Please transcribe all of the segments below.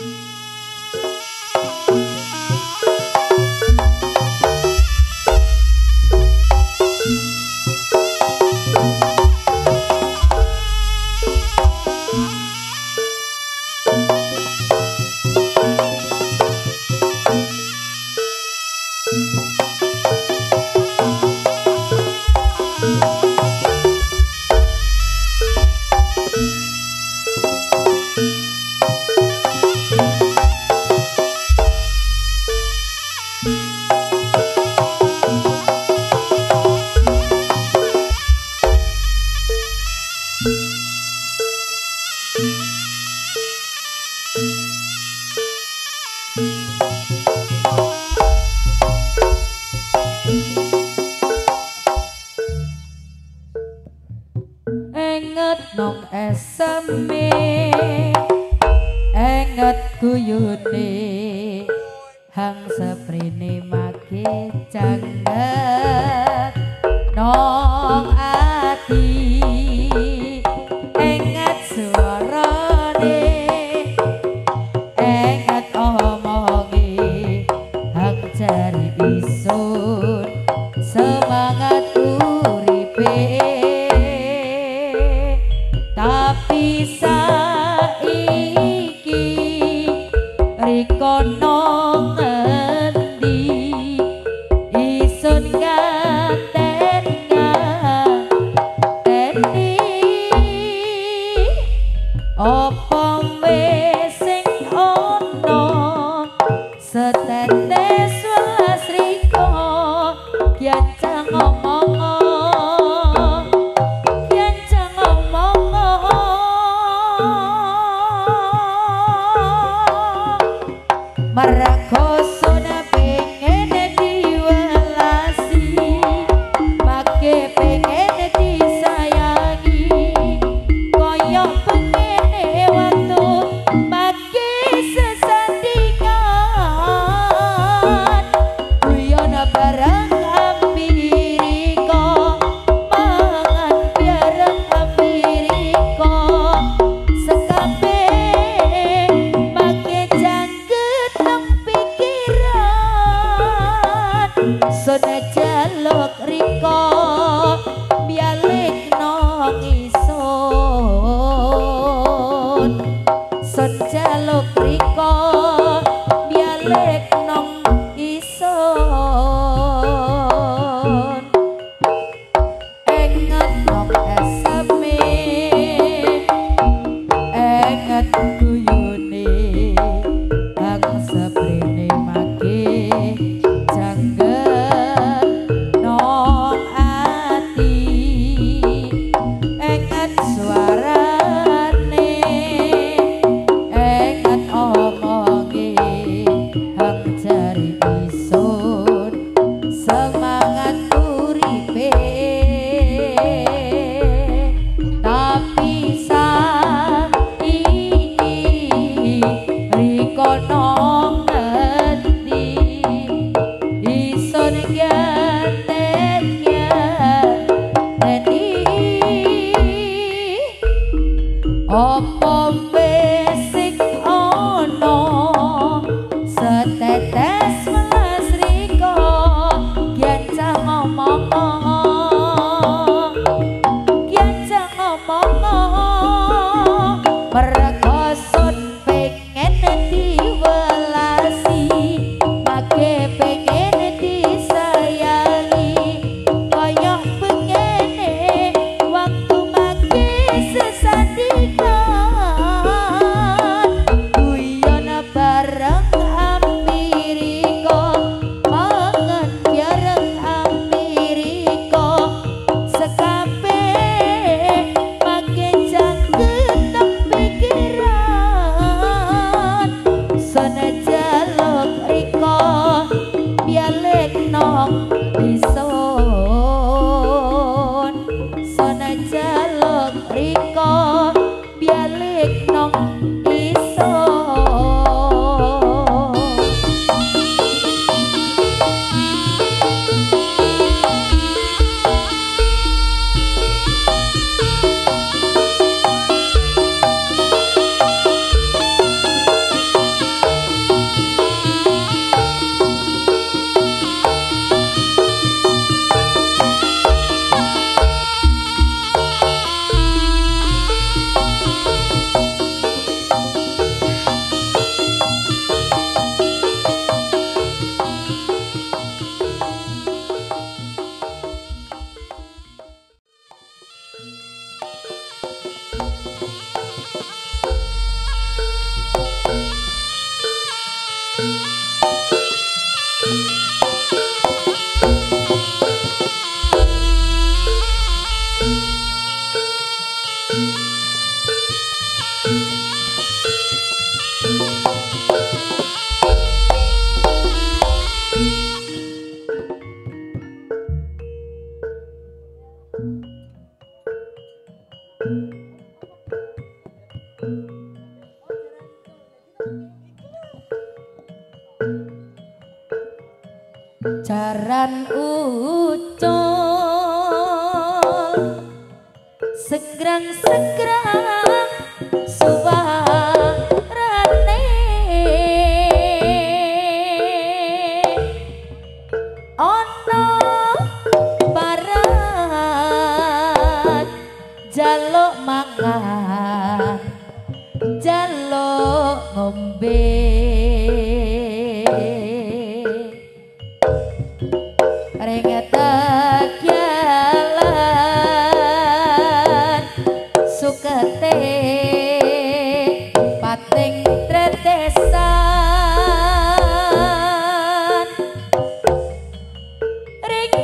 Mm-hmm. Hang seprene make cangget Nong ati kan ucap segerang segerang suarane. Ono barat jaluk makan jaluk ngombe.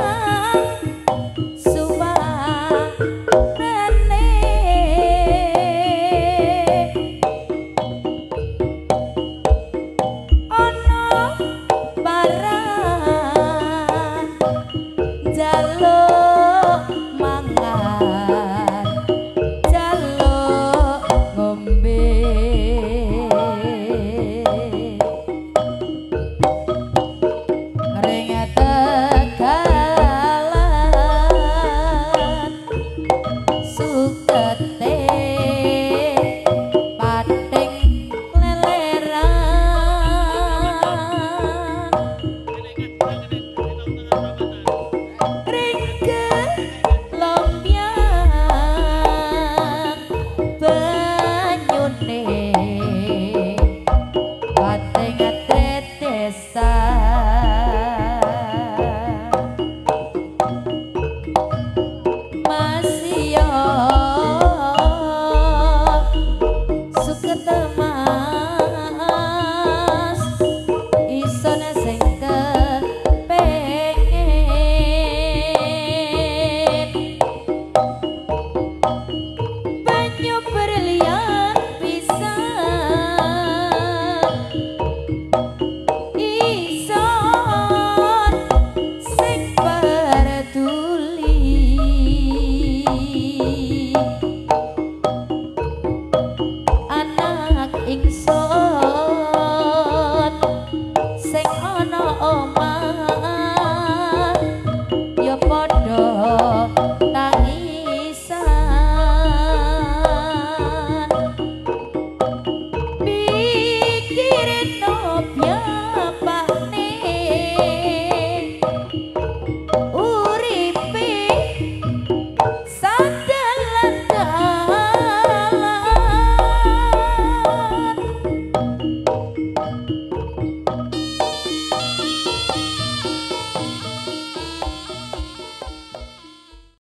olhar.